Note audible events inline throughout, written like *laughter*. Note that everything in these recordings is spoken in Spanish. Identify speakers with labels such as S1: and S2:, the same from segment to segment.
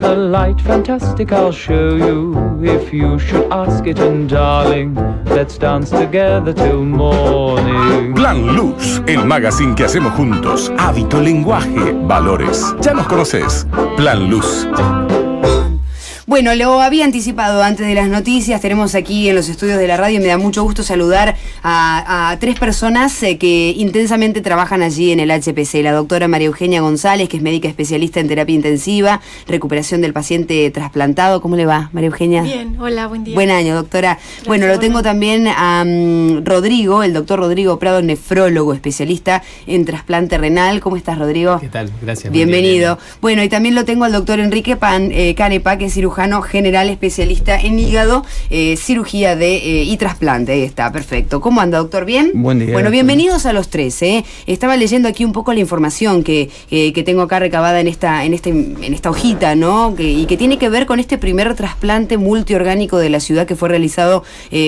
S1: The light fantastic I'll show you if you should ask it and darling let's dance together till morning
S2: Plan Luz, el magazine que hacemos juntos. Hábito, lenguaje, valores. Ya nos conoces. Plan Luz.
S3: Bueno, lo había anticipado antes de las noticias. Tenemos aquí en los estudios de la radio. Me da mucho gusto saludar a, a tres personas eh, que intensamente trabajan allí en el HPC. La doctora María Eugenia González, que es médica especialista en terapia intensiva, recuperación del paciente trasplantado. ¿Cómo le va, María Eugenia?
S4: Bien, hola, buen día.
S3: Buen año, doctora. bueno, lo tengo también a mm, Rodrigo, el doctor Rodrigo Prado, nefrólogo, especialista en trasplante renal. ¿Cómo estás, Rodrigo?
S5: ¿Qué tal? Gracias.
S3: Bienvenido. Bueno, y también lo tengo al doctor Enrique Pan, eh, Canepa, que es cirujano general especialista en hígado, eh, cirugía de eh, y trasplante. Ahí está, perfecto. ¿Cómo anda, doctor? ¿Bien?
S6: Buen día,
S3: Bueno,
S6: doctor.
S3: bienvenidos a los tres. ¿eh? Estaba leyendo aquí un poco la información que, que tengo acá recabada en esta, en este, en esta hojita, ¿no? Que- y que tiene que ver con este primer trasplante multiorgánico de la ciudad que fue realizado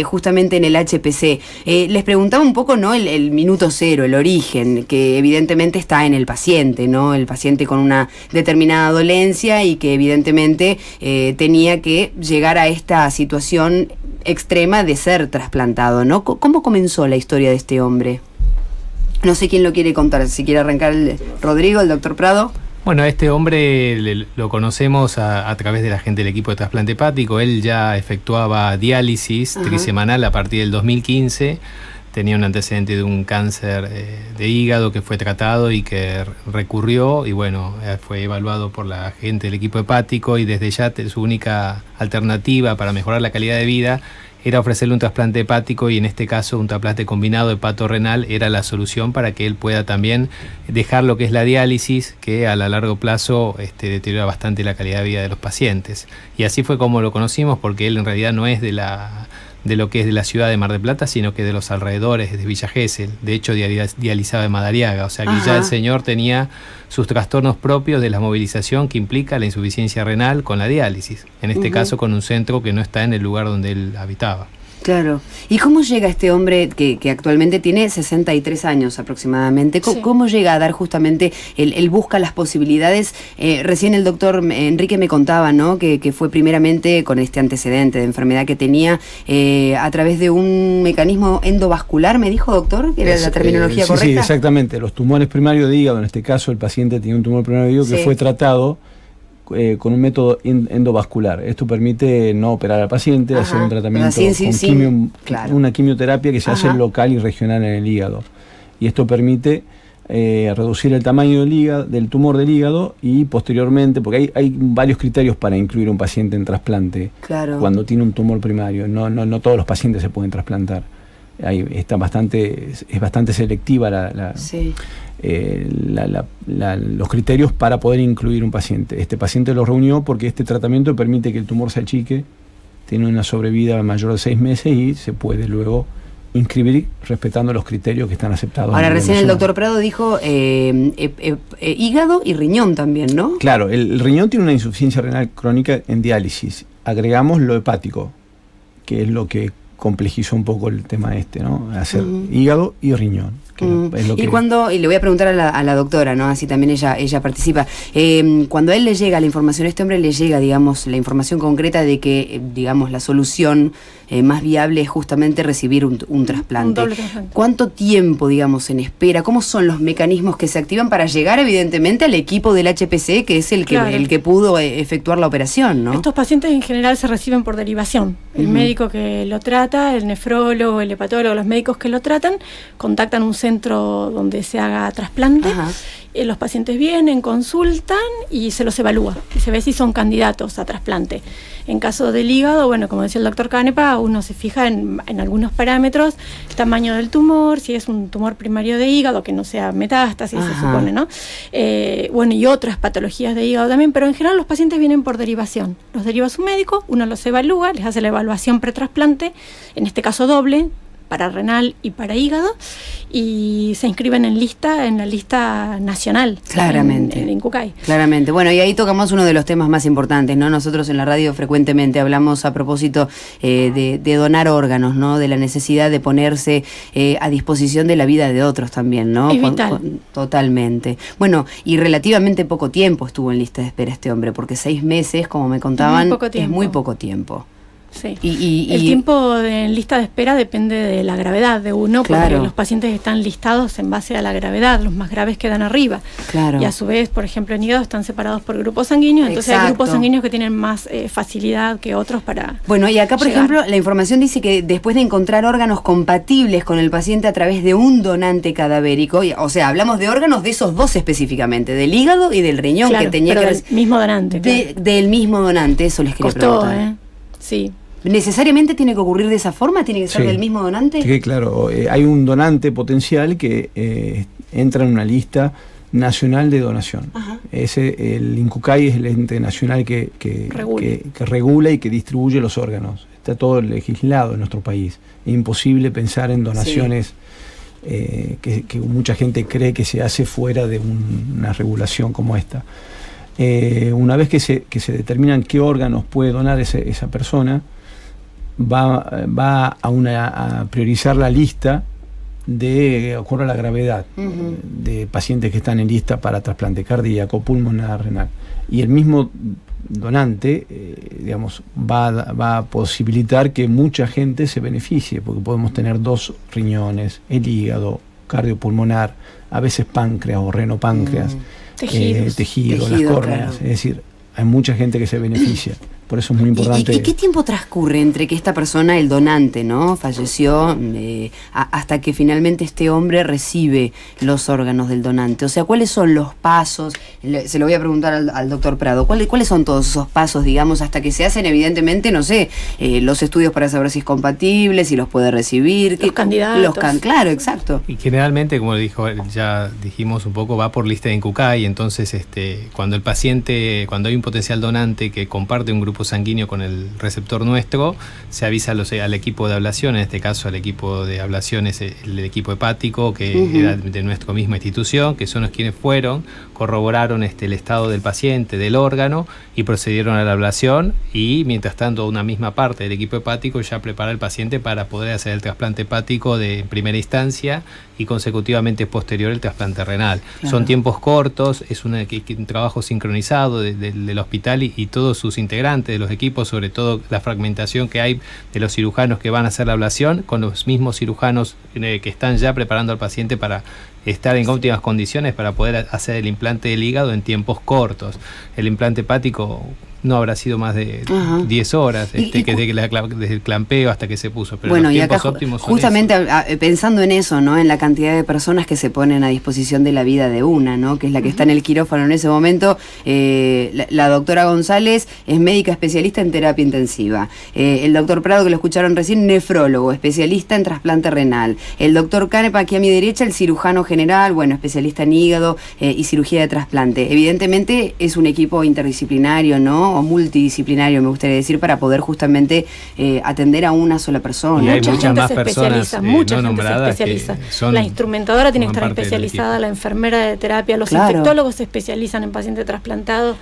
S3: justamente en el HPC. Les preguntaba un poco, ¿no? El, el minuto cero, el origen, que evidentemente está en el paciente, ¿no? El paciente con una determinada dolencia y que evidentemente eh, tenía que llegar a esta situación extrema de ser trasplantado, ¿no? ¿Cómo comenzó la historia de este hombre? No sé quién lo quiere contar, si quiere arrancar el Rodrigo, el doctor Prado.
S5: Bueno, este hombre le- lo conocemos a, a través de la gente del equipo de trasplante hepático. Él ya efectuaba diálisis
S3: Ajá.
S5: trisemanal a partir del 2015. Tenía un antecedente de un cáncer eh, de hígado que fue tratado y que recurrió y bueno, eh, fue evaluado por la gente del equipo hepático y desde ya su única alternativa para mejorar la calidad de vida era ofrecerle un trasplante hepático y en este caso un trasplante combinado hepato-renal era la solución para que él pueda también dejar lo que es la diálisis, que a la largo plazo este, deteriora bastante la calidad de vida de los pacientes. Y así fue como lo conocimos, porque él en realidad no es de la de lo que es de la ciudad de Mar del Plata, sino que de los alrededores de Villa Gesell. De hecho, dializaba en Madariaga. O sea que
S3: Ajá.
S5: ya el señor tenía sus trastornos propios de la movilización que implica la insuficiencia renal con la diálisis. En este caso, con un centro que no está en el lugar donde él habitaba.
S3: Claro. ¿Y cómo llega este hombre que, que actualmente tiene 63 años aproximadamente? ¿Cómo,
S4: Sí.
S3: cómo llega a dar justamente, él, él busca las posibilidades? Eh, recién el doctor Enrique me contaba, ¿no? Que, que fue primeramente con este antecedente de enfermedad que tenía eh, a través de un mecanismo endovascular, me dijo doctor, que era la terminología
S6: eh, sí,
S3: correcta.
S6: Sí, exactamente. Los tumores primarios de hígado, en este caso el paciente tenía un tumor primario de hígado
S3: Sí.
S6: que fue tratado eh, con un método en- endovascular. Esto permite no operar al paciente,
S3: Ajá.
S6: hacer un tratamiento
S3: sí,
S6: con
S3: sí,
S6: quimio-
S3: claro.
S6: una quimioterapia que se
S3: Ajá.
S6: hace local y regional en el hígado. Y esto permite eh, reducir el tamaño del, hígado, del tumor del hígado y posteriormente, porque hay, hay varios criterios para incluir un paciente en trasplante
S3: Claro.
S6: cuando tiene un tumor primario. No, no, no todos los pacientes se pueden trasplantar. Hay, está bastante, es es bastante selectiva la, la-
S3: Sí.
S6: Eh, la- la- la- los criterios para poder incluir un paciente. Este paciente lo reunió porque este tratamiento permite que el tumor se achique, tiene una sobrevida mayor de seis meses y se puede luego inscribir respetando los criterios que están aceptados.
S3: Ahora, recién el doctor Prado dijo eh, eh, hígado y riñón también, ¿no?
S6: Claro, el, el riñón tiene una insuficiencia renal crónica en diálisis. Agregamos lo hepático, que es lo que complejizó un poco el tema este, ¿no? Hacer hígado y riñón. Que
S3: Mm.
S6: es lo
S3: Y cuando, y le voy a preguntar a la, a la doctora, ¿no? Así también ella, ella participa. Eh, cuando a él le llega la información, a este hombre le llega, digamos, la información concreta de que, eh, digamos, la solución eh, más viable es justamente recibir un, un trasplante.
S4: doble trasplante.
S3: ¿Cuánto tiempo, digamos, en espera? ¿Cómo son los mecanismos que se activan para llegar, evidentemente, al equipo del HPC, que es el que,
S4: Claro.
S3: el que pudo eh, efectuar la operación, ¿no?
S4: Estos pacientes en general se reciben por derivación. El médico que lo trata, el nefrólogo, el hepatólogo, los médicos que lo tratan, contactan un centro donde se haga trasplante.
S3: Ajá.
S4: Eh, los pacientes vienen, consultan y se los evalúa. Y se ve si son candidatos a trasplante. En caso del hígado, bueno, como decía el doctor Canepa, uno se fija en, en algunos parámetros, tamaño del tumor, si es un tumor primario de hígado, que no sea metástasis, se supone, ¿no? Eh, bueno, y otras patologías de hígado también, pero en general los pacientes vienen por derivación. Los deriva su médico, uno los evalúa, les hace la evaluación pretrasplante, en este caso doble, para renal y para hígado y se inscriben en lista, en la lista nacional.
S3: Claramente.
S4: En, en Incucay.
S3: Claramente. Bueno, y ahí tocamos uno de los temas más importantes, ¿no? Nosotros en la radio frecuentemente hablamos a propósito eh, de, de donar órganos, ¿no? De la necesidad de ponerse eh, a disposición de la vida de otros también, ¿no?
S4: Es
S3: Con-
S4: vital.
S3: con- totalmente. Bueno, y relativamente poco tiempo estuvo en lista de espera este hombre, porque seis meses, como me contaban, es muy poco tiempo.
S4: Sí.
S3: Y, y-
S4: El
S3: y-
S4: tiempo de- en lista de espera depende de la gravedad de uno,
S3: Claro.
S4: porque los pacientes están listados en base a la gravedad, los más graves quedan arriba.
S3: Claro.
S4: Y a su vez, por ejemplo, en hígado están separados por grupos sanguíneos, entonces hay grupos sanguíneos que tienen más eh, facilidad que otros para...
S3: Bueno, y acá, por
S4: llegar.
S3: ejemplo, la información dice que después de encontrar órganos compatibles con el paciente a través de un donante cadavérico, y- o sea, hablamos de órganos de esos dos específicamente, del hígado y del riñón
S4: Claro,
S3: que tenía
S4: pero
S3: que
S4: del mismo donante.
S3: de- del mismo donante, eso les quería
S4: Costó,
S3: preguntar.
S4: ¿eh? Sí.
S3: ¿Necesariamente tiene que ocurrir de esa forma? ¿Tiene que ser
S6: Sí.
S3: del mismo donante?
S6: Sí, claro, eh, hay un donante potencial que eh, entra en una lista nacional de donación.
S3: Ajá.
S6: Ese, el INCUCAI es el ente nacional que, que,
S4: Regula.
S6: que- que regula y que distribuye los órganos. Está todo legislado en nuestro país. Es imposible pensar en donaciones eh, que, mucha gente cree que se hace fuera de un- una regulación como esta. Eh, una vez que se, que se determinan qué órganos puede donar ese- esa persona, va, va a, una, a priorizar la lista de a la gravedad de pacientes que están en lista para trasplante cardíaco, pulmonar, renal. Y el mismo donante, eh, digamos, va, a- va a posibilitar que mucha gente se beneficie, porque podemos tener dos riñones, el hígado, cardiopulmonar, a veces páncreas o renopáncreas,
S3: Mm.
S4: Tejidos.
S6: eh, tejido, las córneas.
S3: claro.
S6: Es decir, hay mucha gente que se beneficia. Por eso es muy
S3: ¿Y-
S6: importante.
S3: ¿Y, y qué tiempo transcurre entre que esta persona, el donante, ¿no? falleció, eh, a- hasta que finalmente este hombre recibe los órganos del donante? O sea, ¿cuáles son los pasos? Le- se lo voy a preguntar al, al doctor Prado. ¿Cuáles, ¿Cuáles son todos esos pasos, digamos, hasta que se hacen, evidentemente, no sé, eh, los estudios para saber si es compatible, si los puede recibir?
S4: Los candidatos.
S3: Los can- claro, exacto.
S5: Y generalmente, como dijo, ya dijimos un poco, va por lista de Incucay, entonces este, cuando el paciente, cuando hay un potencial donante que comparte un grupo sanguíneo con el receptor nuestro, se avisa a los- al equipo de ablación, en este caso al equipo de ablaciones, el, equipo hepático, que era de nuestra misma institución, que son los quienes fueron, corroboraron este, el estado del paciente, del órgano, y procedieron a la ablación, y mientras tanto una misma parte del equipo hepático ya prepara al paciente para poder hacer el trasplante hepático de primera instancia y consecutivamente posterior el trasplante renal.
S3: Claro.
S5: Son tiempos cortos, es que un trabajo sincronizado de- de- del hospital y, y todos sus integrantes de los equipos, sobre todo la fragmentación que hay de los cirujanos que van a hacer la ablación con los mismos cirujanos eh, que están ya preparando al paciente para estar en óptimas condiciones para poder hacer el implante del hígado en tiempos cortos. El implante hepático no habrá sido más de
S3: Ajá.
S5: 10 horas, este,
S3: y
S5: que desde, la desde el clampeo hasta que se puso. Pero
S3: bueno,
S5: los
S3: y acá
S5: óptimos son
S3: justamente
S5: esos.
S3: a- pensando en eso, ¿no? En la cantidad de personas que se ponen a disposición de la vida de una, ¿no? Que es la que está en el quirófano en ese momento. Eh, la, la doctora González es médica especialista en terapia intensiva. Eh, el doctor Prado, que lo escucharon recién, nefrólogo, especialista en trasplante renal. El doctor Canepa, aquí a mi derecha, el cirujano general, bueno, especialista en hígado eh, y cirugía de trasplante. Evidentemente es un equipo interdisciplinario, ¿no? O multidisciplinario, me gustaría decir, para poder justamente eh, atender a una sola persona.
S5: Y hay
S4: mucha
S5: muchas
S4: gente
S5: más
S4: se
S5: personas,
S4: especializa,
S5: eh,
S4: mucha
S5: no
S4: gente se especializa.
S5: son-
S4: la instrumentadora tiene que estar especializada, la enfermera de terapia, los
S3: Claro.
S4: infectólogos se especializan en paciente trasplantado.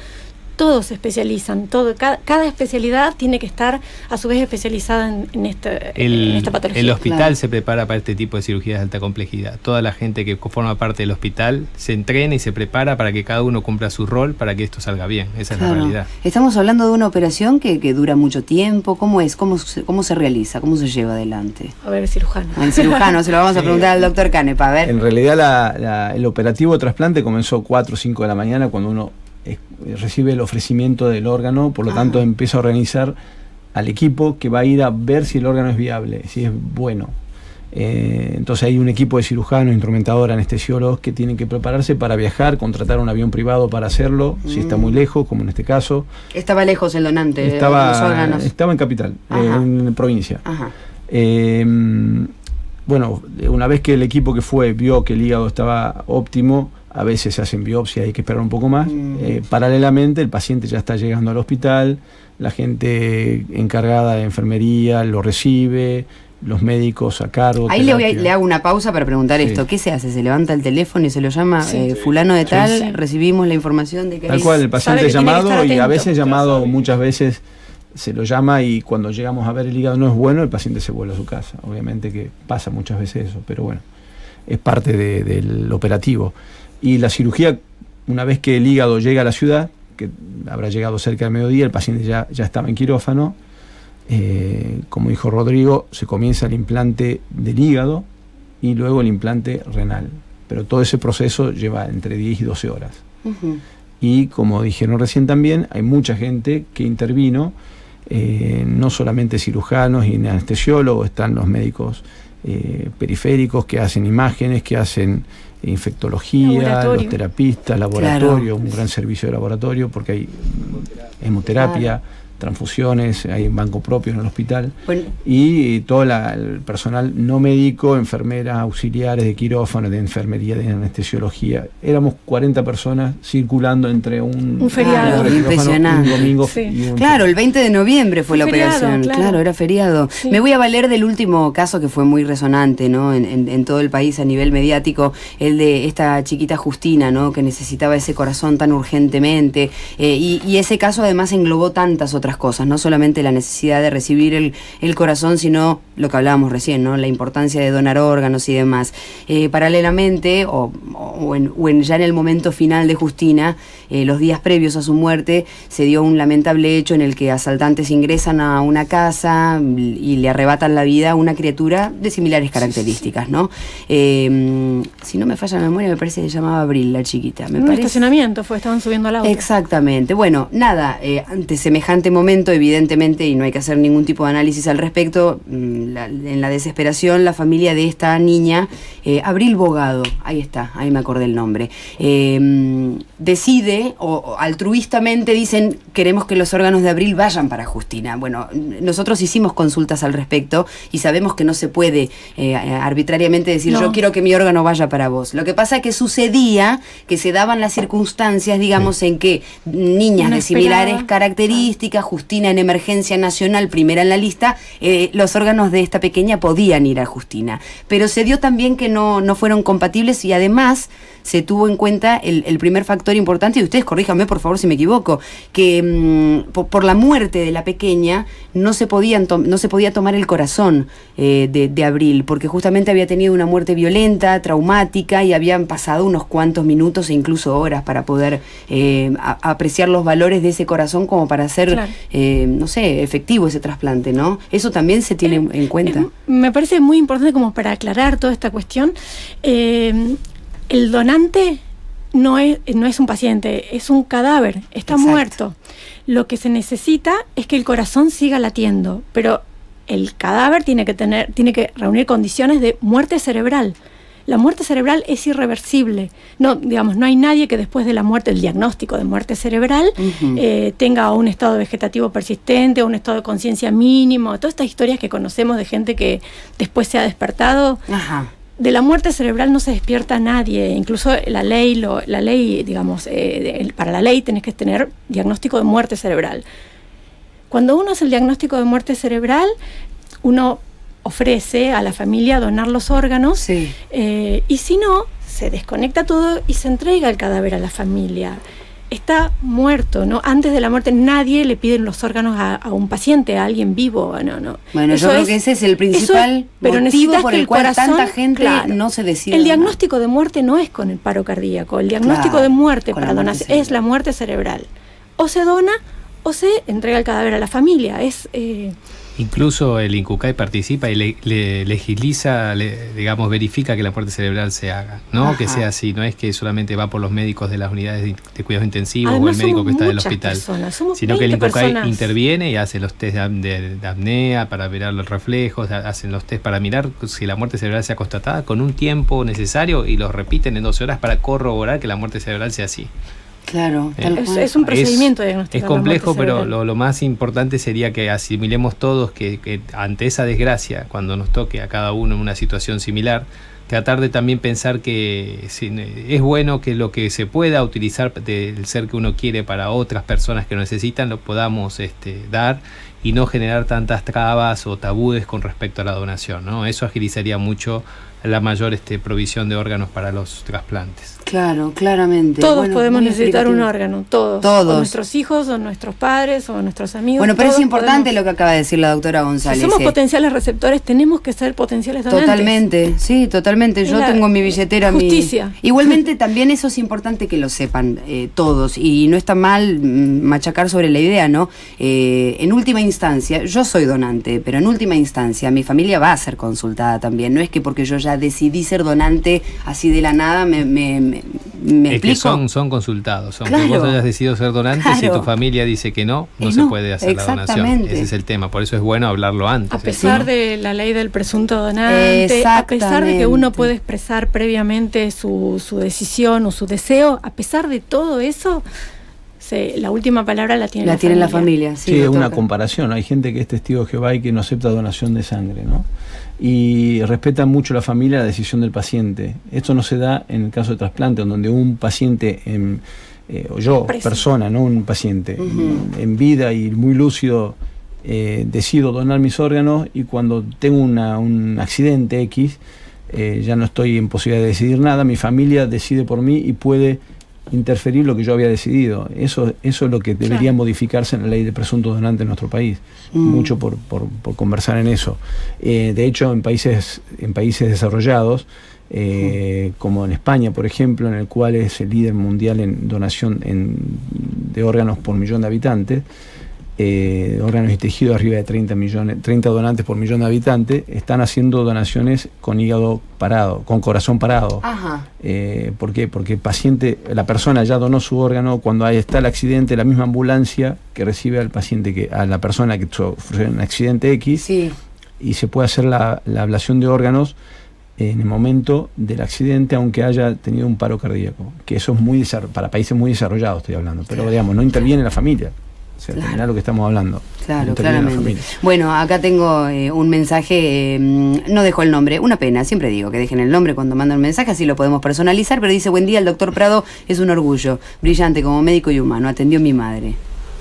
S4: Todos se especializan, todo, cada, cada especialidad tiene que estar a su vez especializada en, en este, en
S5: El,
S4: esta patología.
S5: el hospital
S3: Claro.
S5: se prepara para este tipo de cirugías de alta complejidad. Toda la gente que forma parte del hospital se entrena y se prepara para que cada uno cumpla su rol para que esto salga bien. Esa es la realidad.
S3: Estamos hablando de una operación que, que dura mucho tiempo. ¿Cómo es? ¿Cómo se, ¿Cómo se realiza? ¿Cómo se lleva adelante?
S4: A ver, cirujano.
S3: El cirujano, se lo vamos a *laughs* preguntar al doctor Canepa. A ver.
S6: En realidad la- la- el operativo de trasplante comenzó 4 o 5 de la mañana cuando uno recibe el ofrecimiento del órgano, por lo
S3: Ah.
S6: tanto empieza a organizar al equipo que va a ir a ver si el órgano es viable, si es bueno. Eh, entonces hay un equipo de cirujanos, instrumentador, anestesiólogos que tienen que prepararse para viajar, contratar un avión privado para hacerlo, si está muy
S3: Mm.
S6: lejos, como en este caso.
S3: Estaba lejos el donante, eh, los
S6: Estaba,
S3: órganos.
S6: estaba en capital,
S3: Ajá.
S6: en provincia.
S3: Ajá.
S6: Eh, bueno, una vez que el equipo que fue vio que el hígado estaba óptimo, a veces se hacen biopsias, hay que esperar un poco más.
S3: Mm.
S6: Eh, paralelamente, el paciente ya está llegando al hospital, la gente encargada de enfermería lo recibe, los médicos a cargo.
S3: Ahí le, voy a- le hago una pausa para preguntar
S6: Sí.
S3: esto. ¿Qué se hace? ¿Se levanta el teléfono y se lo llama
S4: Sí.
S3: eh, fulano de tal?
S4: Sí.
S3: Recibimos la información de que
S6: Tal
S3: hay-
S6: cual, el paciente
S4: que
S6: llamado y a veces llamado muchas veces se lo llama y cuando llegamos a ver el hígado no es bueno, el paciente se vuelve a su casa. Obviamente que pasa muchas veces eso, pero bueno, es parte de- del operativo. Y la cirugía, una vez que el hígado llega a la ciudad, que habrá llegado cerca del mediodía, el paciente ya, ya estaba en quirófano, eh, como dijo Rodrigo, se comienza el implante del hígado y luego el implante renal. Pero todo ese proceso lleva entre 10 y 12 horas. Y como dijeron recién también, hay mucha gente que intervino, eh, no solamente cirujanos y anestesiólogos, están los médicos eh, periféricos que hacen imágenes, que hacen infectología,
S4: Laboratorio.
S6: los terapistas, laboratorio, un gran servicio de laboratorio porque hay hemoterapia, transfusiones, hay un banco propio en el hospital
S3: Bueno,
S6: y todo la- el personal no médico, enfermeras, auxiliares de quirófano, de enfermería, de anestesiología. Éramos 40 personas circulando entre un,
S4: Un feriado.
S6: entre
S3: Impresionante.
S6: un domingo
S4: Sí.
S6: y un-
S3: Claro, el 20 de noviembre fue
S4: Fue
S3: la
S4: feriado,
S3: operación. Claro.
S4: claro.
S3: era feriado.
S4: Sí.
S3: Me voy a valer del último caso que fue muy resonante, ¿no? En, en- en todo el país a nivel mediático, el de esta chiquita Justina, ¿no? Que necesitaba ese corazón tan urgentemente. eh, y, y ese caso además englobó tantas otras cosas, no solamente la necesidad de recibir el, el corazón, sino lo que hablábamos recién, ¿no? La importancia de donar órganos y demás. Eh, paralelamente, o, o en, o en- ya en el momento final de Justina, eh, los días previos a su muerte, se dio un lamentable hecho en el que asaltantes ingresan a una casa y le arrebatan la vida a una criatura de similares características, ¿no? Eh, si no me falla la memoria, me parece que se llamaba Abril, la chiquita. Me
S4: un
S3: parece.
S4: estacionamiento fue, estaban subiendo al auto.
S3: Exactamente. Bueno, nada, eh, ante semejante momento, evidentemente, y no hay que hacer ningún tipo de análisis al respecto, mm, la- en la desesperación, la familia de esta niña, eh, Abril Bogado, ahí está, ahí me acordé el nombre, eh, mm, decide, o, o altruistamente dicen, queremos que los órganos de Abril vayan para Justina. Bueno, nosotros hicimos consultas al respecto y sabemos que no se puede eh, arbitrariamente decir,
S4: No.
S3: yo quiero que mi órgano vaya para vos. Lo que pasa es que sucedía que se daban las circunstancias, digamos, en que niñas de similares características, Justina en emergencia nacional, primera en la lista, eh, los órganos de esta pequeña podían ir a Justina. Pero se dio también que no, no fueron compatibles y además se tuvo en cuenta el, el primer factor importante, y ustedes corríjanme por favor si me equivoco, que mm, po- por, la muerte de la pequeña no se, podían no se podía tomar el corazón eh, de, de Abril, porque justamente había tenido una muerte violenta, traumática, y habían pasado unos cuantos minutos e incluso horas para poder eh, a- apreciar los valores de ese corazón como para hacer,
S4: Claro.
S3: eh, no sé, efectivo ese trasplante, ¿no? Eso también se tiene en cuenta.
S4: Me parece muy importante como para aclarar toda esta cuestión. El donante no es, no es un paciente, es un cadáver, está
S3: Exacto.
S4: muerto. Lo que se necesita es que el corazón siga latiendo, pero el cadáver tiene que tener, tiene que reunir condiciones de muerte cerebral. La muerte cerebral es irreversible. No, digamos, no hay nadie que después de la muerte, el diagnóstico de muerte cerebral, eh, tenga un estado vegetativo persistente, un estado de conciencia mínimo, todas estas historias que conocemos de gente que después se ha despertado.
S3: Ajá.
S4: De la muerte cerebral no se despierta nadie, incluso la ley, lo- la ley, digamos, eh, de- para la ley tenés que tener diagnóstico de muerte cerebral. Cuando uno hace el diagnóstico de muerte cerebral, uno ofrece a la familia donar los órganos
S3: Sí.
S4: eh, y si no, se desconecta todo y se entrega el cadáver a la familia. Está muerto, ¿no? Antes de la muerte nadie le pide los órganos a, a un paciente, a alguien vivo, no, no.
S3: Bueno,
S4: Eso
S3: yo creo
S4: es-
S3: que ese es el principal
S4: es- pero
S3: motivo por el, cual
S4: corazón-
S3: tanta gente
S4: claro.
S3: no se decide.
S4: El diagnóstico de muerte no es con el paro cardíaco, el diagnóstico
S3: Claro,
S4: de muerte para
S3: muerte
S4: donación
S3: cerebral.
S4: es la muerte cerebral. O se dona o se entrega el cadáver a la familia. Es eh,
S5: Incluso el INCUCAI participa y le, le- legiliza, le- digamos, verifica que la muerte cerebral se haga, ¿no?
S3: Ajá.
S5: Que sea así, no es que solamente va por los médicos de las unidades de, de cuidados intensivos o el médico que está en el
S4: muchas
S5: hospital,
S4: personas,
S5: sino que el
S4: 20
S5: INCUCAI
S4: personas.
S5: interviene y hace los test de, de- de apnea para mirar los reflejos, ha- hacen los test para mirar si la muerte cerebral se ha constatada con un tiempo necesario y los repiten en 12 horas para corroborar que la muerte cerebral sea así.
S3: Claro, tal
S4: Es-
S3: cual.
S4: es un procedimiento de
S5: Es
S4: la
S5: complejo, pero lo, lo más importante sería que asimilemos todos que, que ante esa desgracia, cuando nos toque a cada uno en una situación similar, tratar de también pensar que si- es bueno que lo que se pueda utilizar del ser que uno quiere para otras personas que lo necesitan lo podamos este, dar y no generar tantas trabas o tabúes con respecto a la donación. ¿no? Eso agilizaría mucho la mayor este, provisión de órganos para los trasplantes.
S3: Claro, claramente.
S4: Todos
S3: Bueno,
S4: podemos necesitar un órgano, todos.
S3: Todos.
S4: O nuestros hijos, o nuestros padres, o nuestros amigos.
S3: Bueno, pero es importante
S4: podemos-
S3: lo que acaba de decir la doctora González.
S4: Si somos
S3: eh.
S4: potenciales receptores, tenemos que ser potenciales donantes.
S3: Totalmente, sí, totalmente.
S4: Es
S3: Yo tengo en mi billetera mi-
S4: justicia.
S3: Igualmente *laughs* también eso es importante que lo sepan eh, todos y no está mal mm, machacar sobre la idea, ¿no? Eh, en última instancia, yo soy donante, pero en última instancia mi familia va a ser consultada también. No es que porque yo ya decidí ser donante así de la nada me, me, me, me
S5: es que son, son consultados. Aunque
S3: Claro.
S5: vos hayas decidido ser donante, si tu familia dice que no, no
S3: Eh,
S5: se
S3: no,
S5: puede hacer la donación.
S3: exactamente.
S5: Ese es el tema. Por eso es bueno hablarlo antes.
S4: A pesar
S3: Sí.
S4: de la ley del presunto donante, a pesar de que uno puede expresar previamente su, su decisión o su deseo, a pesar de todo eso, se- la última palabra la tiene
S3: la
S4: la
S3: tiene la
S4: familia.
S3: familia, sí.
S6: Sí, es una comparación. Hay gente que es testigo de Jehová y que no acepta donación de sangre, ¿no? Y respeta mucho la familia la decisión del paciente. Esto no se da en el caso de trasplante, donde un paciente, en, eh, o yo, persona, no un paciente, en vida y muy lúcido, eh, decido donar mis órganos y cuando tengo una- un accidente X, eh, ya no estoy en posibilidad de decidir nada, mi familia decide por mí y puede interferir lo que yo había decidido. Eso, eso es lo que debería
S4: Claro.
S6: modificarse en la ley de presunto donante en nuestro país.
S3: Mm.
S6: Mucho por, por- por conversar en eso. Eh, de hecho, en países, en países desarrollados, eh, como en España, por ejemplo, en el cual es el líder mundial en donación en- de órganos por millón de habitantes, eh, órganos y tejidos arriba de 30 millones, 30 donantes por millón de habitantes, están haciendo donaciones con hígado parado, con corazón parado.
S3: Ajá.
S6: Eh, ¿Por qué? Porque el paciente, la persona ya donó su órgano, cuando ahí está el accidente, la misma ambulancia que recibe al paciente, que a la persona que sufrió un accidente X,
S3: Sí.
S6: y se puede hacer la, la ablación de órganos en el momento del accidente, aunque haya tenido un paro cardíaco. Que eso es muy para países muy desarrollados, estoy hablando. Pero digamos, no interviene la familia. O sea,
S3: Claro.
S6: terminar lo que estamos hablando.
S3: Claro, claramente. Bueno, acá tengo eh, un mensaje, eh, no dejo el nombre, una pena, siempre digo que dejen el nombre cuando mandan un mensaje, así lo podemos personalizar, pero dice, buen día, el doctor Prado es un orgullo, brillante como médico y humano, atendió mi madre.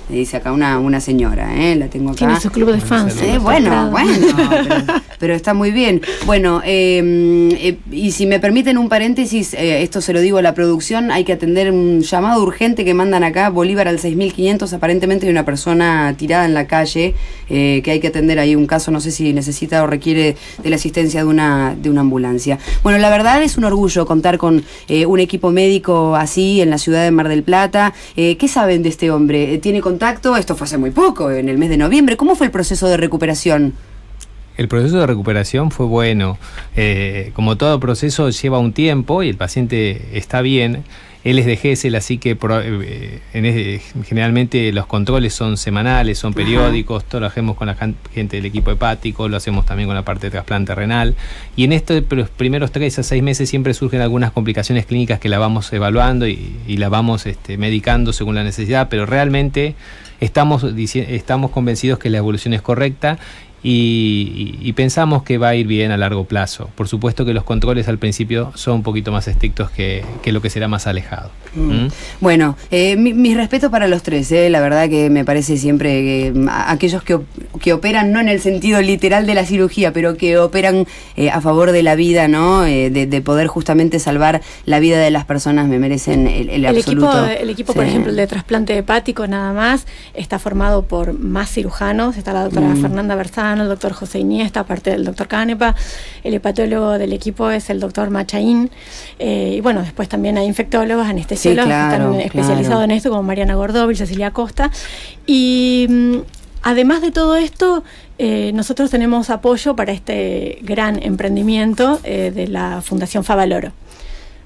S3: Me dice acá una, una señora, ¿eh? la tengo acá.
S4: Tiene su club de fans.
S3: Sí,
S4: el
S3: bueno, bueno, pero, pero está muy bien. Bueno, eh, eh, y si me permiten un paréntesis, eh, esto se lo digo a la producción, hay que atender un llamado urgente que mandan acá, Bolívar al 6500, aparentemente hay una persona tirada en la calle, eh, que hay que atender ahí un caso, no sé si necesita o requiere de la asistencia de una, de una ambulancia. Bueno, la verdad es un orgullo contar con eh, un equipo médico así en la ciudad de Mar del Plata. Eh, ¿Qué saben de este hombre? Eh, ¿Tiene Esto fue hace muy poco, en el mes de noviembre. ¿Cómo fue el proceso de recuperación?
S5: El proceso de recuperación fue bueno. Eh, como todo proceso lleva un tiempo y el paciente está bien. Él es de Gesell, así que pro- eh, en ese- generalmente los controles son semanales, son
S3: Ajá.
S5: periódicos, todo lo hacemos con la gente del equipo hepático, lo hacemos también con la parte de trasplante renal. Y en estos primeros tres a seis meses siempre surgen algunas complicaciones clínicas que la vamos evaluando y, y la vamos este, medicando según la necesidad, pero realmente estamos, estamos convencidos que la evolución es correcta y, y- y pensamos que va a ir bien a largo plazo. Por supuesto que los controles al principio son un poquito más estrictos que, que lo que será más alejado. ¿Mm?
S3: Bueno, eh, mi- mis respetos para los tres, eh, la verdad que me parece siempre que mm, a- aquellos que, que operan no en el sentido literal de la cirugía, pero que operan eh, a favor de la vida, ¿no? Eh, de, de poder justamente salvar la vida de las personas, me merecen el, el
S4: El equipo,
S3: absoluto.
S4: el equipo por ejemplo, el de trasplante hepático nada más, está formado por más cirujanos. Está la doctora
S3: Mm.
S4: Fernanda El doctor José Iniesta, aparte del doctor Canepa. El hepatólogo del equipo es el doctor Machaín. Eh, y bueno, después también hay infectólogos, anestesiólogos
S3: claro,
S4: que están
S3: claro.
S4: especializados en esto, como Mariana Gordóvil, Cecilia Costa. Y mm, además de todo esto, eh, nosotros tenemos apoyo para este gran emprendimiento eh, de la Fundación Favaloro.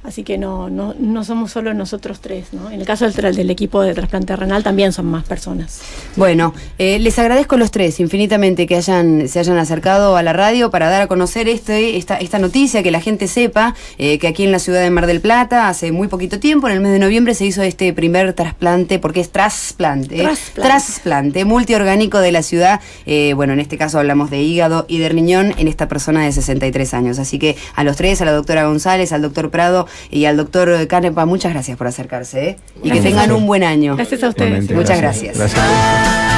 S4: Así que no, no, no somos solo nosotros tres. ¿no? En el caso del, del equipo de trasplante renal también son más personas.
S3: Bueno, eh, les agradezco a los tres infinitamente que hayan, se hayan acercado a la radio para dar a conocer este, esta, esta noticia, que la gente sepa eh, que aquí en la ciudad de Mar del Plata, hace muy poquito tiempo, en el mes de noviembre, se hizo este primer trasplante, porque es trasplante, ¿eh?
S4: Trasplante.
S3: trasplante multiorgánico de la ciudad. Eh, bueno, en este caso hablamos de hígado y de riñón en esta persona de 63 años. Así que a los tres, a la doctora González, al doctor Prado y al doctor Canepa, muchas gracias por acercarse ¿eh? y que tengan un buen año.
S4: Gracias a ustedes.
S6: Igualmente,
S3: Muchas gracias.
S6: Gracias.